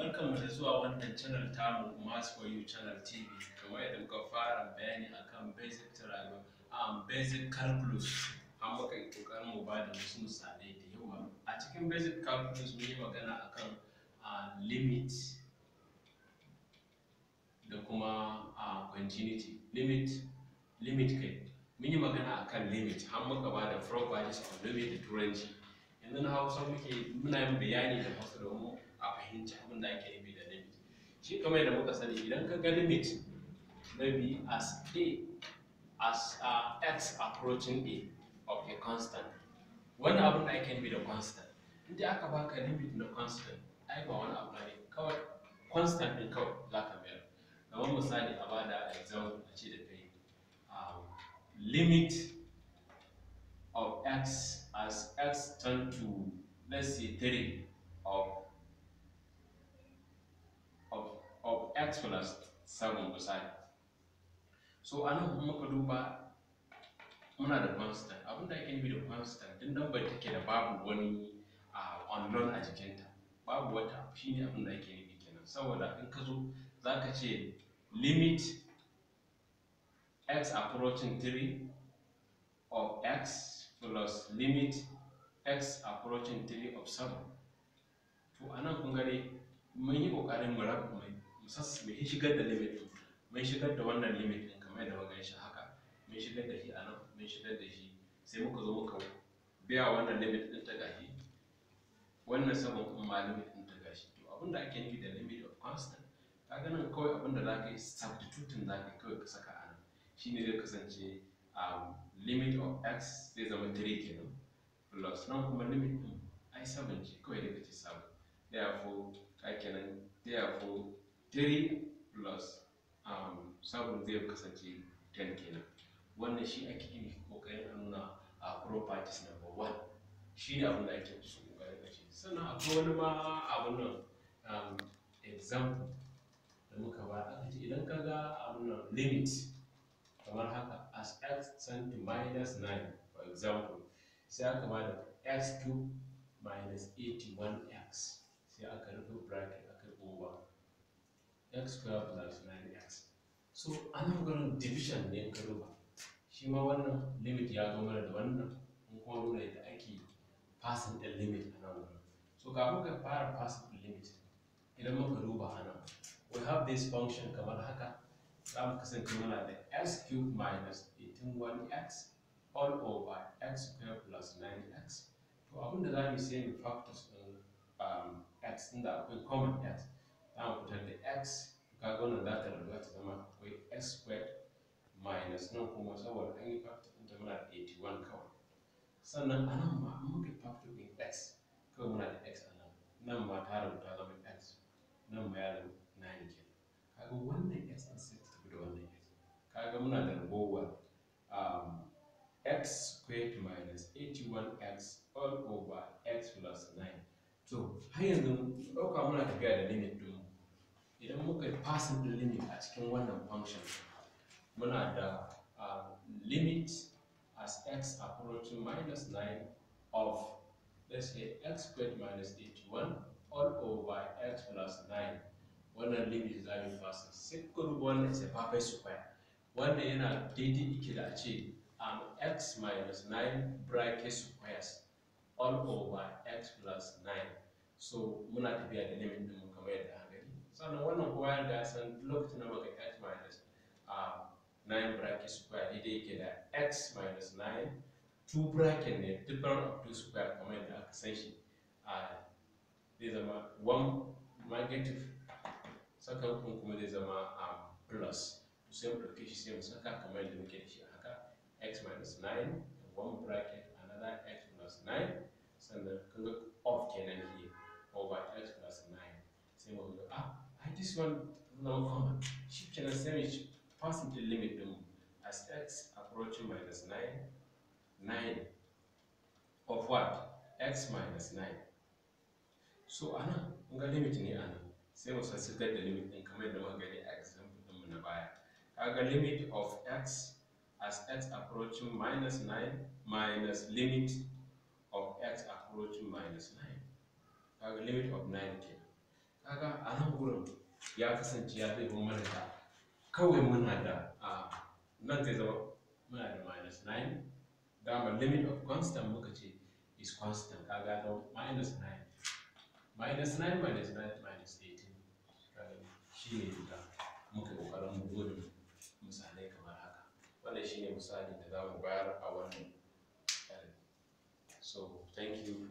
Barkanmu da zuwa wannan channel tamu Mass for You Channel TV kamar yadda muka fara bayani akan basic triangle um, basic calculus an muka yi ƙoƙarin mu ba da wasu misalai da yawa. A cikin basic calculus mun yi magana akan uh, limit da kuma uh, continuity. Limit limit kai. Mun yi magana akan limit. Har muka ba da properties of limit da turanci. Yanzu na hausa muke muna yin bayani da hausa domin a fahimci abin da ake nufi da limit. Shi kamar yadda muka sani idan ka ga limit maybe as a as uh, x approaching a of a constant wannan abin da ake nufi da constant inda aka baka limit na constant ai ba wani abu ne kawai constant din kawai za ka mayar. Kamar misali a ba da example a ce da kai um, limit of x as x turn to let's say 3 of of of x plus 7 misali so a nan muka duba muna da constant. Abinda ake nufi da constant din number take da babu wani uh, unknown a jikinta. Babu wata shine abin da ake nufi kenan. Saboda in ka zo za ka ce limit x approaching 3 of x plus limit x approaching 3 of 7 to a nan kun gane mun yi ƙoƙarin mu rabu mai shigar da limit ɗin mun shigar da wannan limit ɗin kamar yadda muka shi haka. Mun shigar da shi a nan mun shigar da shi. Sai muka zo muka biya wannan limit ɗin ta gashi. Wannan saman kuma limit ɗin ta gashi. To abin da ake nufi da limit of constant kaga nan kawai abin da za ka yi substituting za ka kawai ka saka a nan. Shine zai kasance um, limit of x zai zama 3 kenan. Plus nan kuma limit ɗin ai 7 ce. Kawai daga ce 7 therefore ka kenan therefore 3 plus um, 7 zai kasance 10 kenan. Wannan shi ake yi ƙoƙarin a nuna a properties number 1 shi ne abin da ake so ƙoƙarin da shi sannan akwai wani ma abin nan um, example da muka ba aka ce idan ka ga abin nan limit kamar haka as x tend to minus 9 for example sai aka ba da x cube minus 81x sai aka rufe bracket aka yi over. X square plus 9x so ana ganin division ne ka duba. Shi ma wannan limit ya zo mana da wannan in kuma nuna yadda ake passing ɗin limit a nan wurin so kafin ka fara passing ɗin limit idan muka duba a nan we have this function kamar haka. Za mu kasance muna da x cube minus 18x all over x square plus 9x to abin da za mu sai mu factors ɗin um, x inda akwai common x. mu fitar da x. Kaga wannan za ta rabu ta zama akwai x squared minus nan kuma saboda an yi factor ɗinta muna da 81 kawai. Sannan a nan ma an muka factor ɗin x kawai muna da x a nan. Nan ma ta rabu zama x. Nan ma ya zama 9 kenan. Kaga wannan x ɗin sai ta tafi da wannan x. Kaga muna da ragowar um, x squared minus 81x all over x plus 9 to har yanzu ɗauka muna tafiya da limit idan muka yi passing ɗin limit a cikin wannan function muna da uh, limit as x approaching minus 9 of let's say x squared minus 81 all over x plus 9 wannan limit za mu fasa sai wannan sai perfect square. Wannan yana daidai ike da a ce um, x minus 9 bracket squares all over x plus 9 so muna tafiya da limit din kamar yadda sannan wannan kowa ya riga san lokacin da muka x minus uh, 9 bracket square daidai yake da x minus 9 2 bracket ne different of 2 square kamar yadda aka san shi. Zai zama 1 negative sakan kun kuma zai zama plus. To sai ɗauke shi sai saka kamar yadda muke da shi haka. X minus 9 1 bracket another x plus 9 sannan kun ga off kenan here over x plus 9 sai mu ga ah this one no common shi kenan sai mu passing the limit din as x approaching minus 9 9 of what? X minus 9 so kun ga limit ne a nan sai mu sassakar da limit din kamar yadda muka example din mu na baya. Kaga limit of x as x approaching minus 9 minus limit of x approaching minus 9 kaga limit of 9 kenan kaga a nan ya kasance ya zai mana da kawai muna da a nan zai zama muna da minus 9 dama limit of constant muka ce is constant. Kaga da minus 9 minus 9 minus 9 minus 18 kaga shi ne da muka ƙoƙarin mu gudun misalai kamar haka. Wannan shi ne misalin da za mu bayar a wannan so thank you.